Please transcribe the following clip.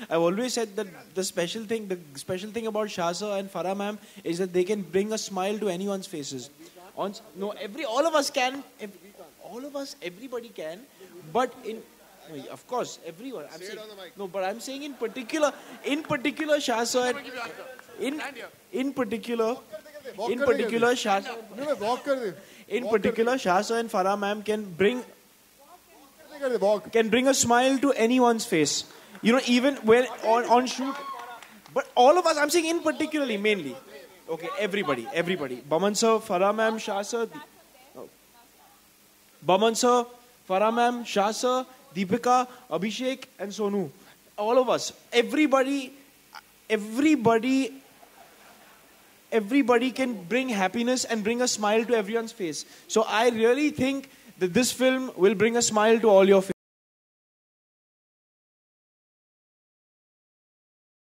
I've always said that the special thing, the special thing about Shah sir and Farah ma'am is that they can bring a smile to anyone's faces. On, no, every all of us can, every, all of us, everybody can, but in, of course, everyone. I'm saying, no, but I'm saying in particular, in particular, Shah sir and in in particular, in particular, Shah sir, in particular, Shah sir and Farah ma'am can bring can bring a smile to anyone's face. You know, even when on, on shoot. But all of us, I'm saying in particularly, mainly. Okay, everybody, everybody. Boman sir, Farah ma'am, Shah sir. Boman sir, Farah ma'am, Shah sir, Deepika, Abhishek, and Sonu. All of us. Everybody, everybody, everybody can bring happiness and bring a smile to everyone's face. So I really think that this film will bring a smile to all your faces.